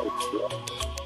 Tchau, tchau.